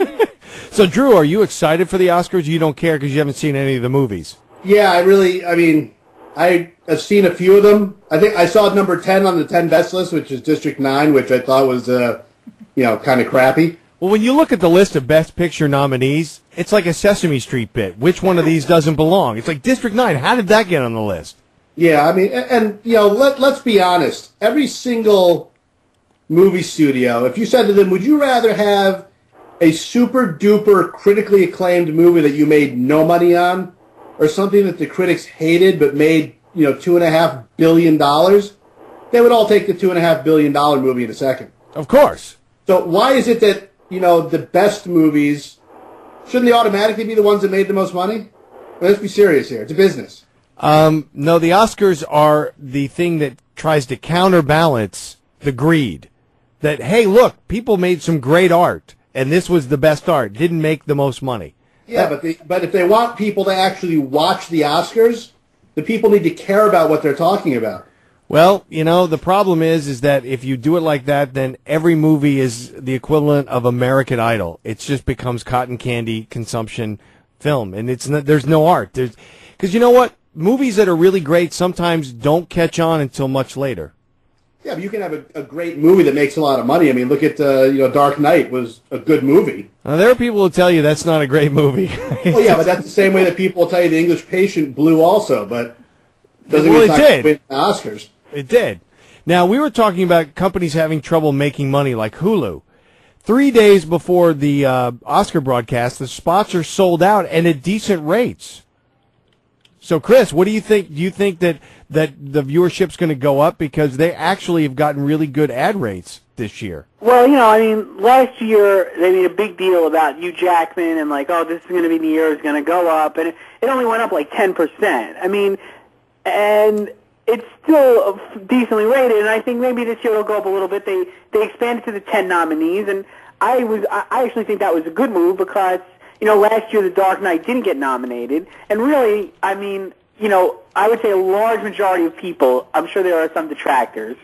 so, Drew, are you excited for the Oscars? You don't care because you haven't seen any of the movies. Yeah, I really. I mean, I have seen a few of them. I think I saw number ten on the ten best list, which is District Nine, which I thought was, uh, you know, kind of crappy. Well, when you look at the list of Best Picture nominees, it's like a Sesame Street bit. Which one of these doesn't belong? It's like District 9. How did that get on the list? Yeah, I mean, and, and you know, let let's be honest. Every single movie studio, if you said to them, "Would you rather have a super duper critically acclaimed movie that you made no money on, or something that the critics hated but made you know two and a half billion dollars?" They would all take the two and a half billion dollar movie in a second. Of course. So why is it that you know the best movies shouldn't they automatically be the ones that made the most money? Let's be serious here. It's a business. Um, no, the Oscars are the thing that tries to counterbalance the greed. That hey, look, people made some great art, and this was the best art. Didn't make the most money. Yeah, but they, but if they want people to actually watch the Oscars, the people need to care about what they're talking about. Well, you know, the problem is, is that if you do it like that, then every movie is the equivalent of American Idol. It just becomes cotton candy consumption film, and it's not, there's no art. There's because you know what, movies that are really great sometimes don't catch on until much later. Yeah, but you can have a, a great movie that makes a lot of money. I mean, look at uh, you know Dark Knight was a good movie. Now, there are people who tell you that's not a great movie. well, yeah, but that's the same way that people will tell you The English Patient blew also, but doesn't well, mean it did. win Oscars. It did. Now, we were talking about companies having trouble making money like Hulu. Three days before the uh, Oscar broadcast, the spots are sold out and at decent rates. So, Chris, what do you think? Do you think that, that the viewership's going to go up because they actually have gotten really good ad rates this year? Well, you know, I mean, last year they made a big deal about Hugh Jackman and like, oh, this is going to be the year it's going to go up, and it, only went up like ten percent. I mean, and it's still decently rated, and I think maybe this year it'll go up a little bit. They they expanded to the ten nominees, and I was I actually think that was a good move because you know last year The Dark Knight didn't get nominated, and really, I mean, you know, I would say a large majority of people. I'm sure there are some detractors.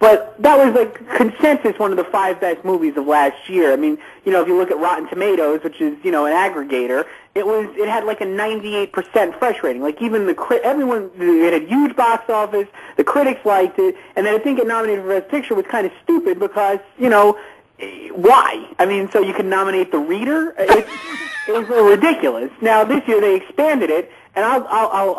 But that was like consensus one of the five best movies of last year. I mean, you know, if you look at Rotten Tomatoes, which is you know an aggregator, it was it had like a 98% fresh rating. Like even the everyone it had huge box office. The critics liked it, and then it didn't get nominated for Best Picture was kind of stupid because you know why? I mean, so you can nominate the reader? It, it was ridiculous. Now this year they expanded it, and I'll, I'll, I'll,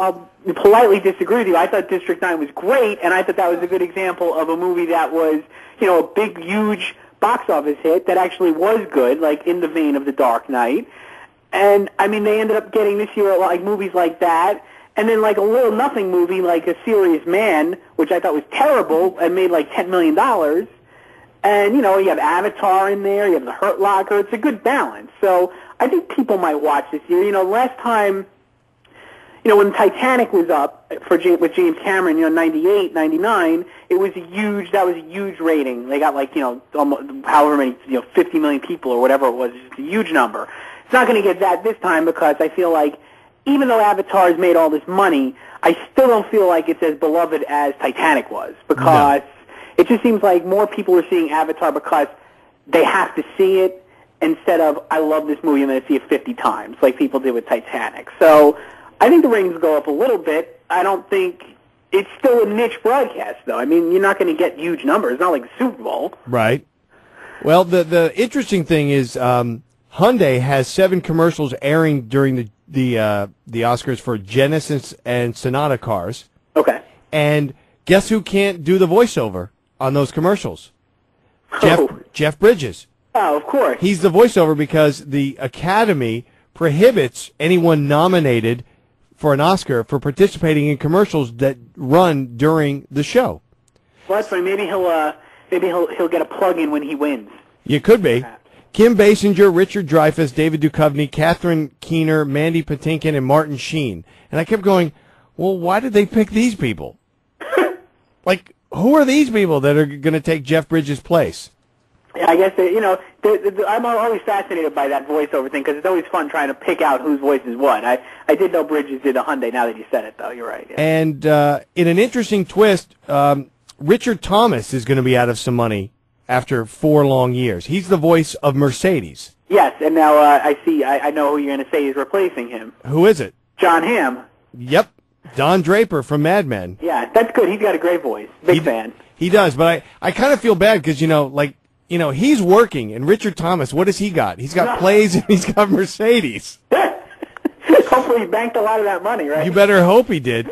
I'll politely disagree with you. I thought District 9 was great, and I thought that was a good example of a movie that was, you know, a big, huge box office hit that actually was good, like in the vein of The Dark Knight. And, I mean, they ended up getting this year, like, movies like that, and then, like, a little nothing movie like A Serious Man, which I thought was terrible and made, like, $10 million. And, you know, you have Avatar in there, you have The Hurt Locker. It's a good balance. So I think people might watch this year. You know, last time you know, when Titanic was up for James, with James Cameron, you know, 98, 99, it was a huge, that was a huge rating. They got like, you know, almost, however many, you know, 50 million people or whatever it was. It's a huge number. It's not going to get that this time because I feel like even though Avatar has made all this money, I still don't feel like it's as beloved as Titanic was because no. It just seems like more people are seeing Avatar because they have to see it instead of I love this movie and then I see it 50 times like people did with Titanic. So I think the ratings go up a little bit. I don't think it's still a niche broadcast, though. I mean, you're not going to get huge numbers. It's not like the Super Bowl. Right. Well, the the interesting thing is um, Hyundai has seven commercials airing during the the uh, the Oscars for Genesis and Sonata cars. Okay. And guess who can't do the voiceover on those commercials? Oh. Jeff Jeff Bridges. Oh, of course. He's the voiceover because the Academy prohibits anyone nominated for an Oscar for participating in commercials that run during the show. Well, that's funny. Maybe he'll uh, maybe he'll he'll get a plug in when he wins. You could be. Perhaps. Kim Basinger, Richard Dreyfuss, David Duchovny, Catherine Keener, Mandy Patinkin, and Martin Sheen. And I kept going, well, why did they pick these people? like, who are these people that are going to take Jeff Bridges' place? I guess you know I'm always fascinated by that voiceover thing because it's always fun trying to pick out whose voice is what. I I did know Bridges did a Hyundai. Now that you said it, though, you're right. Yeah. And uh, in an interesting twist, um, Richard Thomas is going to be out of some money after four long years. He's the voice of Mercedes. Yes, and now uh, I see. I, I know who you're going to say is replacing him. Who is it? Jon Hamm. Yep, Don Draper from Mad Men. Yeah, that's good. He's got a great voice. Big He- fan. He does, but I, I kind of feel bad because you know, like you know, he's working, and Richard Thomas, what has he got? He's got plays and he's got Mercedes. Hopefully, he banked a lot of that money, right? You better hope he did.